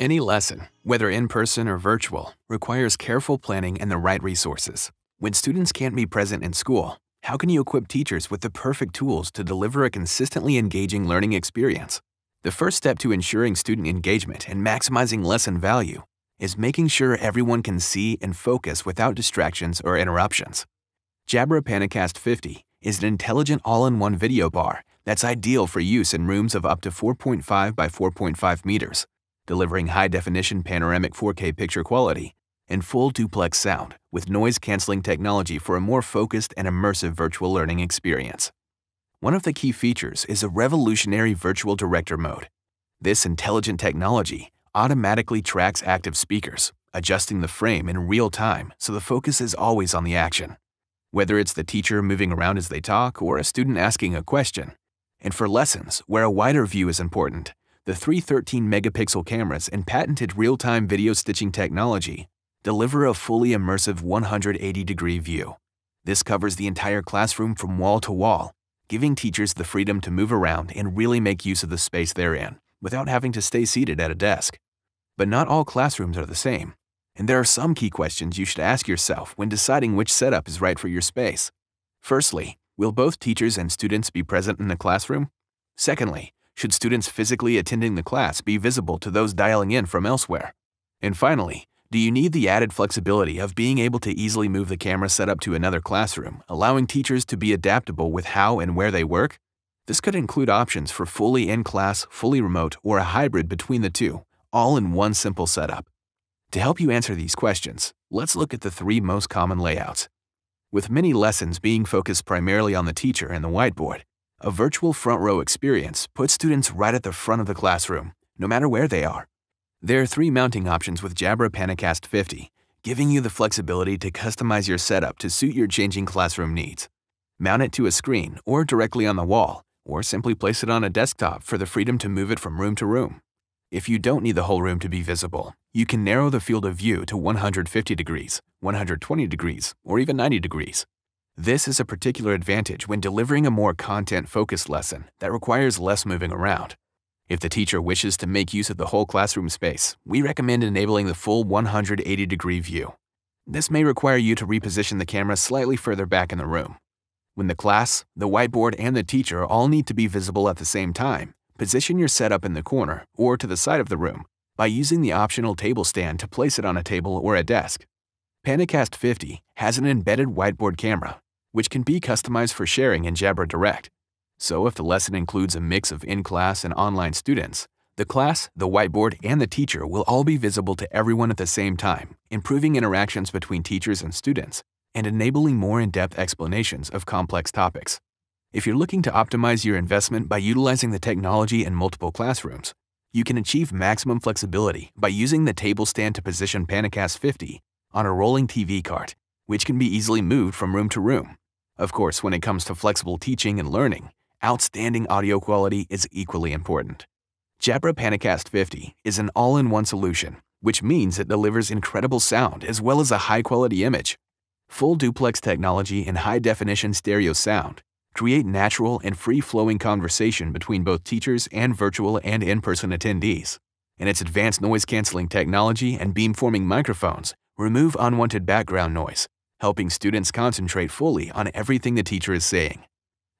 Any lesson, whether in person or virtual, requires careful planning and the right resources. When students can't be present in school, how can you equip teachers with the perfect tools to deliver a consistently engaging learning experience? The first step to ensuring student engagement and maximizing lesson value is making sure everyone can see and focus without distractions or interruptions. Jabra PanaCast 50 is an intelligent all-in-one video bar that's ideal for use in rooms of up to 4.5 by 4.5 meters delivering high-definition panoramic 4K picture quality and full duplex sound with noise-canceling technology for a more focused and immersive virtual learning experience. One of the key features is a revolutionary virtual director mode. This intelligent technology automatically tracks active speakers, adjusting the frame in real time so the focus is always on the action. Whether it's the teacher moving around as they talk or a student asking a question. And for lessons, where a wider view is important, the 313 megapixel cameras and patented real-time video stitching technology deliver a fully immersive 180-degree view. This covers the entire classroom from wall to wall, giving teachers the freedom to move around and really make use of the space they're in without having to stay seated at a desk. But not all classrooms are the same, and there are some key questions you should ask yourself when deciding which setup is right for your space. Firstly, will both teachers and students be present in the classroom? Secondly, should students physically attending the class be visible to those dialing in from elsewhere? And finally, do you need the added flexibility of being able to easily move the camera setup to another classroom, allowing teachers to be adaptable with how and where they work? This could include options for fully in-class, fully remote, or a hybrid between the two, all in one simple setup. To help you answer these questions, let's look at the three most common layouts. With many lessons being focused primarily on the teacher and the whiteboard, a virtual front row experience puts students right at the front of the classroom, no matter where they are. There are three mounting options with Jabra PanaCast 50, giving you the flexibility to customize your setup to suit your changing classroom needs. Mount it to a screen or directly on the wall, or simply place it on a desktop for the freedom to move it from room to room. If you don't need the whole room to be visible, you can narrow the field of view to 150 degrees, 120 degrees, or even 90 degrees. This is a particular advantage when delivering a more content-focused lesson that requires less moving around. If the teacher wishes to make use of the whole classroom space, we recommend enabling the full 180-degree view. This may require you to reposition the camera slightly further back in the room. When the class, the whiteboard, and the teacher all need to be visible at the same time, position your setup in the corner or to the side of the room by using the optional table stand to place it on a table or a desk. PanaCast 50 has an embedded whiteboard camera which can be customized for sharing in Jabra Direct. So if the lesson includes a mix of in-class and online students, the class, the whiteboard, and the teacher will all be visible to everyone at the same time, improving interactions between teachers and students, and enabling more in-depth explanations of complex topics. If you're looking to optimize your investment by utilizing the technology in multiple classrooms, you can achieve maximum flexibility by using the table stand to position PanaCast 50 on a rolling TV cart, which can be easily moved from room to room. Of course, when it comes to flexible teaching and learning, outstanding audio quality is equally important. Jabra PanaCast 50 is an all-in-one solution, which means it delivers incredible sound as well as a high-quality image. Full duplex technology and high-definition stereo sound create natural and free-flowing conversation between both teachers and virtual and in-person attendees. And its advanced noise-canceling technology and beamforming microphones remove unwanted background noise helping students concentrate fully on everything the teacher is saying.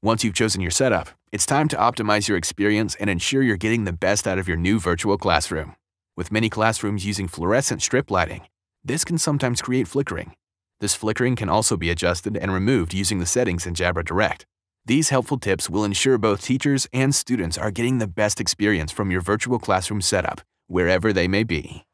Once you've chosen your setup, it's time to optimize your experience and ensure you're getting the best out of your new virtual classroom. With many classrooms using fluorescent strip lighting, this can sometimes create flickering. This flickering can also be adjusted and removed using the settings in Jabra Direct. These helpful tips will ensure both teachers and students are getting the best experience from your virtual classroom setup, wherever they may be.